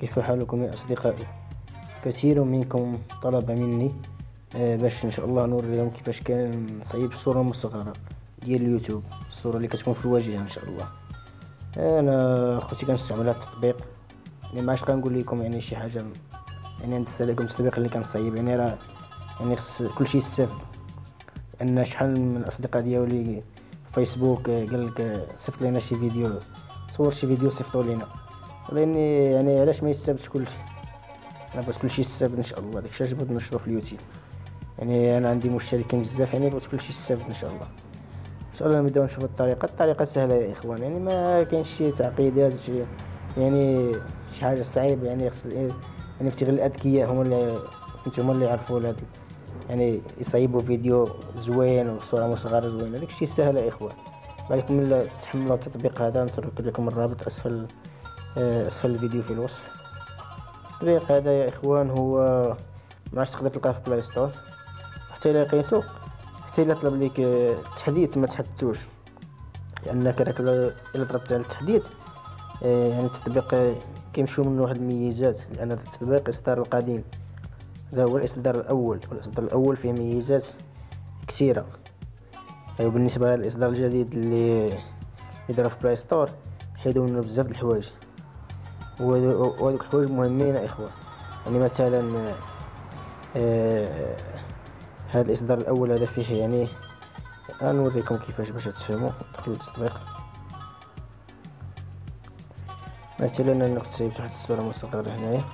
كيف حالكم يا أصدقائي؟ كثير منكم طلب مني آه، باش إن شاء الله نوريهم كيفاش كان نصيب صورة مصغرة ديال اليوتيوب الصورة اللي كتكون في الواجهة إن شاء الله. أنا خوتي كنستعمل هذا التطبيق. يعني ماعرفش غنقول لكم يعني شي حاجة يعني ندس عليكم التطبيق اللي كنصايب يعني راه يعني خص كلشي يستافد لأن شحال من الأصدقاء ديالي في فيسبوك آه، قالك آه، صيفط لينا شي فيديو. صور شي فيديو صيفطوا لينا. ولاني يعني علاش ما يستافدش كلشي. أنا بغيت كلشي يستافد إن شاء الله داكشي علاش بغيت نشرو في اليوتيوب. يعني أنا عندي مشتركين بزاف يعني بغيت كلشي يستافد إن شاء الله. إن شاء الله نبداو نشوفو الطريقة. الطريقة سهلة يا إخوان يعني ما كاينش شي تعقيدات شي يعني شي حاجة صعيبة يعني خص يعني غير الأذكياء هما اللي فهمتي اللي يعرفوا هاد يعني يصايبوا فيديو زوين وصورة مصغرة زوينة. داكشي سهل يا إخوان. بالكم من تحملوا التطبيق هذا نترك لكم الرابط أسفل اسفل الفيديو في الوصف. الطريق هذا يا إخوان هو ما تقدر تلقاه في Play Store. حتى إلا لقيتو حتى إلا طلب لك التحديث ما تحدثوش. لأنك راك إلا ضربت على التحديث آه، يعني التطبيق كيمشيو منه واحد الميزات. لأن التطبيق الاصدار القديم. هذا هو الإصدار الأول والإصدار الأول فيه ميزات كثيرة. وبالنسبه للإصدار الجديد اللي دار في Play Store حيدوا منه بزاف د الحوايج. وهذوك الحوايج مهمين إخوة. يعني مثلا آه هذا الإصدار الأول هذا فيه يعني غنوريكم كيفاش باش تفهموا دخلوا التطبيق. مثلا أنا كنت واحد الصورة مصغره هنايا.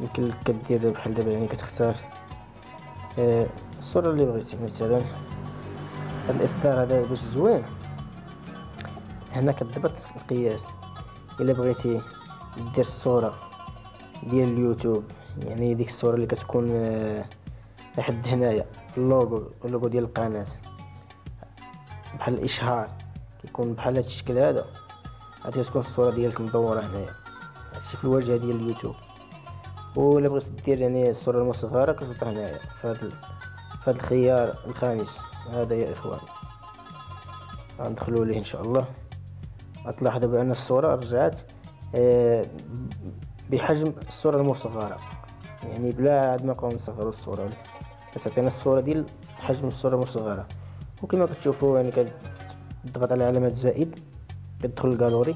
يمكن لك كدير بحال دابا يعني كتختار. آه الصورة اللي بغيتي مثلا. الإصدار هذا باش زوين. هنا كتضبط القياس. إلا بغيتي دير الصورة ديال اليوتيوب يعني ديك الصورة اللي كتكون آه، لحد هنايا ال logo ال logo ديال القناة. بحال الإشهار كيكون بحال هاد الشكل هذا. غادي تكون الصورة ديالك مدورة هنايا هادشي في الواجهة ديال اليوتيوب. ولا بغيت دير يعني الصورة المصغرة كتحطها هنايا فهاد فهاد الخيار الخامس. هذا يا إخوان. غندخلو ليه إن شاء الله. غتلاحظوا بأن الصورة رجعت. بحجم الصورة المصغرة. يعني بلا عاد ما نبقاو نصغرو الصورة كتعطينا الصورة ديال حجم الصورة المصغرة وكما كتشوفوا يعني كتضغط على علامة زائد كتدخل الجالوري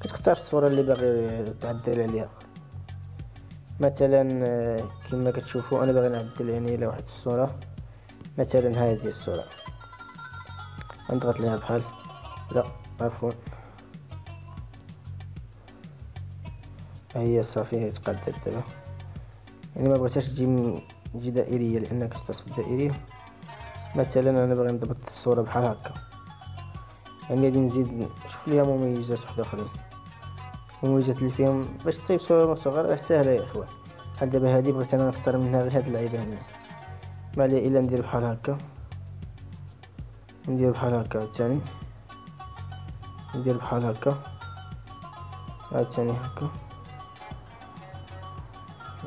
كتختار الصورة اللي باغي تعدل عليها. مثلا آه، كما كتشوفوا أنا باغي نعدل يعني على واحد الصورة. مثلا هذه الصورة. نضغط ليها بحال لا عفوا. هي صافي هي تقادت دابا. يعني ما بغيتهاش تجي تجي دائرية لأنك كتصبح دائريه مثلا أنا باغي نضبط الصورة بحال هكا. يعني غادي نزيد نشوف ليها مميزات واحدة أخرين. المميزات اللي فيهم باش تصيب صورة مصغره سهلة يا إخوان. بحال دابا هادي بغيت أنا نختار منها غير هاد اللعيبة هنا ما عليه إلا ندير بحال هكا. ندير بحال هكا عاوتاني. ندير بحال هكا. عاوتاني هكا.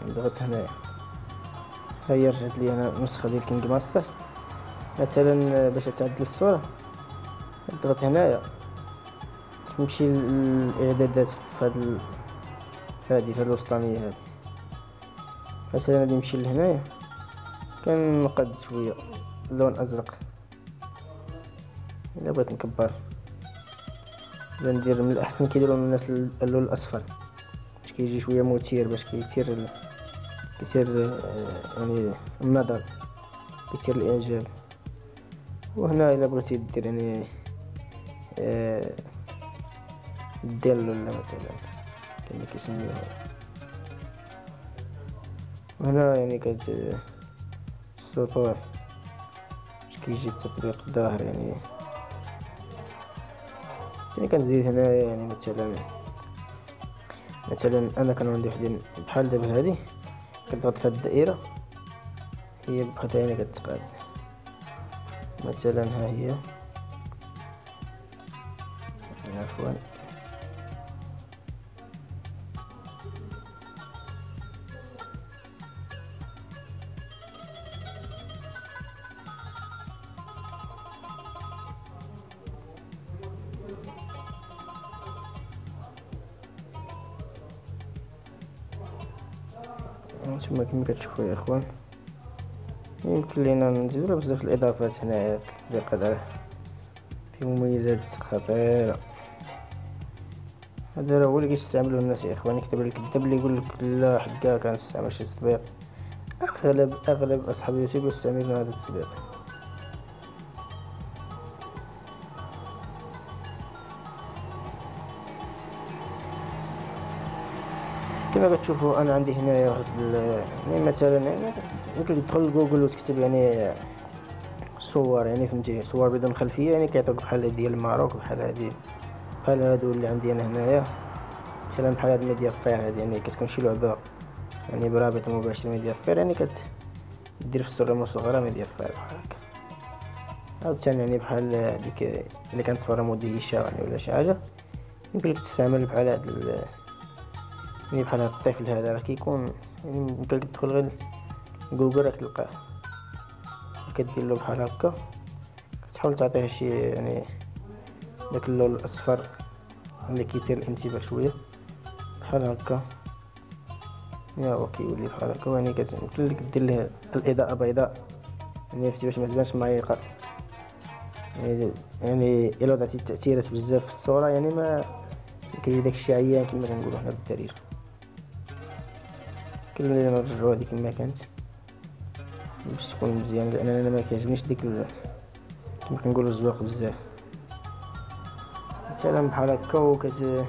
نضغط هنايا هيا رجعت لي أنا نسخه ديال KineMaster مثلا باش تعدل الصورة نضغط هنايا تمشي الاعدادات في هاد هادي في الوسطانية هادي. مثلا غادي نمشي لهنايا. كنقد شوية اللون أزرق. إلا بغيت نكبر. ندير من الأحسن كيديروا الناس اللون الأصفر. باش كيجي شوية مثير باش كيثير كثير آه، يعني النظر كثير الاعجاب وهنا إلا بغيتي دير يعني آه، ديل ولا مثلا كما كيسميوها. وهنا يعني كت السطوع باش كيجي التطبيق الظاهر يعني. يعني كنزيد هنا يعني مثلا مثلا أنا كان عندي وحدين بحال دابا هادي. كتضغط في الدائرة. هي بقات كتقاد مثلا ها هي. عفوا. نتوما كما كتشوفوا يا إخوان. يمكن لينا نزيدو بزاف الإضافات هنايا القدر فيه مميزات خطيرة. هذا هو اللي كيستعملوه الناس يا إخوان. يكتب لك الكذاب اللي يقول لك لا حكا كنستعمل شي تطبيق. اغلب أغلب أصحاب اليوتيوب يستعملون هذا التطبيق. كما كتشوفوا أنا عندي هنايا واحد يعني مثلا يعني ممكن تدخل جوجل وتكتب يعني صور يعني فهمتي؟ صور بدون خلفية يعني كيعطيك بحال ديال الماروك بحال هادي بحال هادو اللي عندي أنا هنايا. مثلا بحال هاد MediaFire هادي يعني كتكون شي لعبة يعني برابط مباشر MediaFire يعني كدير في الصورة المصغرة MediaFire بحال هكا. عاوتاني يعني بحال ديك اللي كانت صورة مدهشة يعني ولا شي حاجة يمكن تستعمل بحال هاد يعني بحال هاد الطفل هذا راه كيكون يعني يمكن تدخل غير جوجل راك تلقاه. كدير له بحال هكا كتحاول تعطيه شي يعني داك اللون الأصفر اللي كيثير الانتباه شوية. بحال هكا. يا هو كيولي بحال هكا يعني لك دير ليه الإضاءة بيضاء. يعني باش ما تبانش معيقة. يعني يعني إلا وضعتي التأثيرات بزاف في الصورة يعني ما كاين داك الشيء عيان كما كنقولوا حنا بالدارجه كلنا نرجعو هذيك كما كانت. باش تكون مزيانه لأن أنا ما كيعجبنيش ديك كما كنقولوا الزواق بزاف. مثلا بحال هكا وكت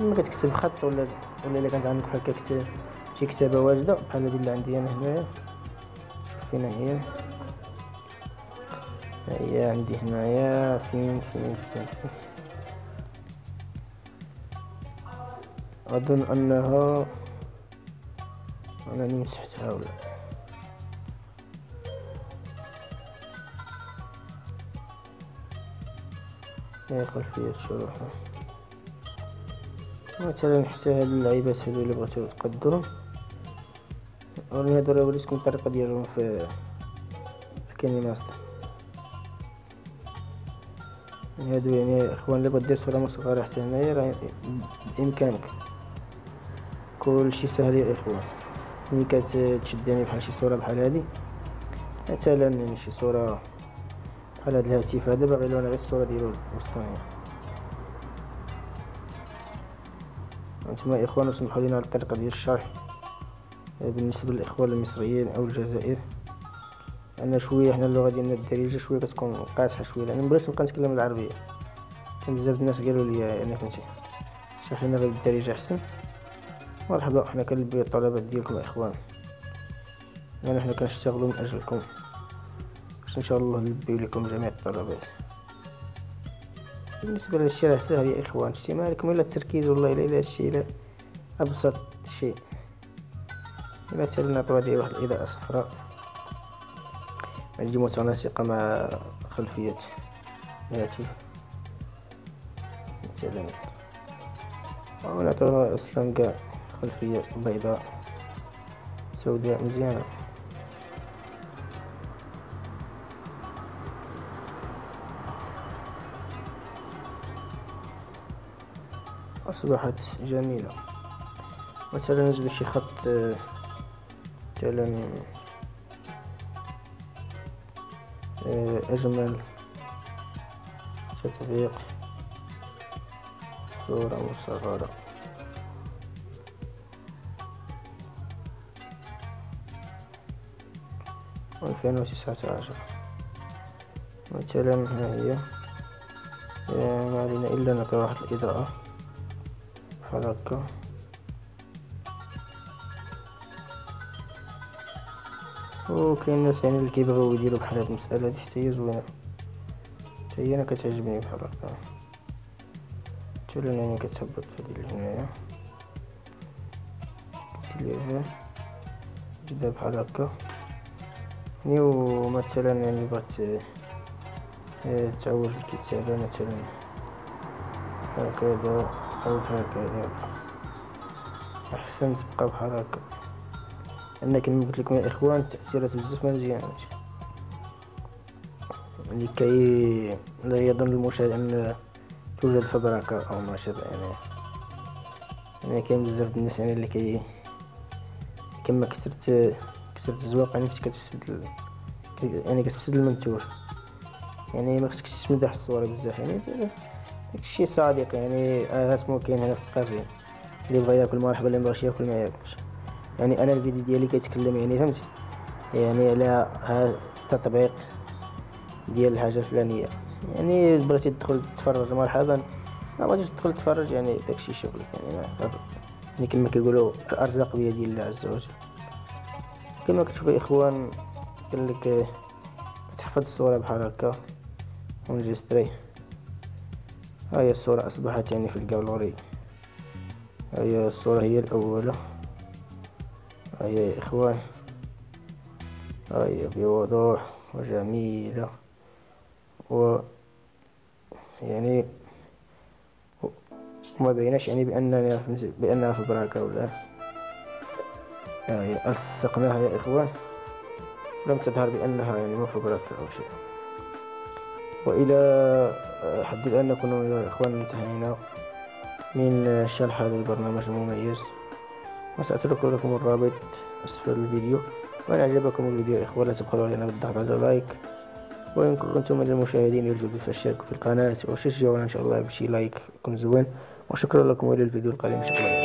ملي كتكتب خط ولا ولا إلا كانت عندك بحال هكا شي كتابة واجدة. بحال هادي اللي عندي أنا هنايا. فين هي. هي عندي هنايا. فين فين فين, فين. أظن أنها أنا مسحتها ولا؟ هي خلفية شروحها مثلا حتى هاد اللعيبات هادو اللي بغيتو تقدرو. راني هادو راه وريتكم الطريقة ديالهم في في KineMaster. هادو يعني إخوان اللي بغا دير صورة مصغرة حتى هنايا راه بإمكانك. كلشي سهل يا إخوان. ملي كتشد يعني بحال شي صورة بحال هادي مثلا يعني شي صورة بحال هاد الهاتف هذا باغي لونا غير الصورة ديالو الوسطانية. هانتوما إخوان اسمحوا لينا على الطريقة ديال الشرح. بالنسبة للإخوان المصريين أو الجزائر لأن شوية حنا اللغة ديالنا الدارجة شوية كتكون قاصحة شوية لأن مبغيتش نبقى نتكلم العربيه كان بزاف الناس قالوا لي يعني فهمتي. شرح لنا بالدارجه أحسن. مرحبا حنا كنلبيو الطلبات ديالكم إخوان. يعني حنا كنشتغلوا من أجلكم. باش إن شاء الله نلبيو لكم جميع الطلبات بالنسبة للشيء راه سهل يا إخوان. شتي مالكم إلا التركيز والله إلا إلا هادشي إلا أبسط شيء. مثلا نعطيو هذه واحد الإضاءة صفراء. تجي متناسقه مع خلفية الهاتف مثلا ونعطيو أصلا كاع. خلفية بيضاء سوداء مزيانة. أصبحت جميلة. مثلا نجد شي خط مثلا أجمل تطبيق صورة مصغرة ألفين وتسعة عشر. مثلا ها هي ما علينا إلا نعطي واحد الإضاءة. بحال هكا وكاين ناس يعني اللي كيبغيو يديرو بحال هاد المسألة هادي حتى هي زوينة. حتى هي أنا كتعجبني بحال هكا. مثلا يعني كتهبط هادي لهنايا كدير جدا بحال هكا. نيو مثلا يعني بغات آه، تعوج الكتابة مثلا هكذا أو هكذا أحسن تبقى بحال هكا لأن كما قلت لكم يا إخوان التأثيرات بزاف مزيانة لكي لا يظن المشاهد أن توجد فبركة أو ما شابه يعني يعني كاين بزاف الناس يعني اللي كي كما كسرت كسرت الزواق يعني فاش كتفسد يعني كتفسد المنتوج. يعني ما خصكش تمدح الصورة بزاف يعني داكشي صادق يعني اسمو كاين هنا في القافية اللي بغا ياكل مرحبا اللي مبغاش ياكل ما ياكلش. يعني أنا الفيديو ديالي كيتكلم يعني فهمتي يعني على التطبيق ديال الحاجة الفلانية. يعني بغيتي تدخل تتفرج مرحبا ما بغيتيش تدخل تتفرج يعني داكشي شغلك يعني يعني كما كيقولوا الأرزاق بيد الله عز وجل. كما كتشوفوا الاخوان قالك تحفظ الصورة بحال هكا ونجستري ها هي الصورة أصبحت يعني في الجالوري. هي الصورة هي الأولى. هي يا إخوان. هي بوضوح وجميلة. و يعني وما بيناش يعني بأننا بأنها في براكة ولا يعني ألصقناها يا إخوان. لم تظهر بأنها يعني براكة أو شيء. وإلى حد الآن نكون يا إخوان انتهينا من شرح هذا البرنامج المميز. وسأترك لكم الرابط أسفل الفيديو. وإن أعجبكم الفيديو يا إخوان لا تبخلوا علينا بالضغط على لايك وإن كنتم من المشاهدين يرجو فاشتركوا في القناة. وشجعونا إن شاء الله بشي لايك يكون زوين. وشكرا لكم إلى الفيديو القادم شكرا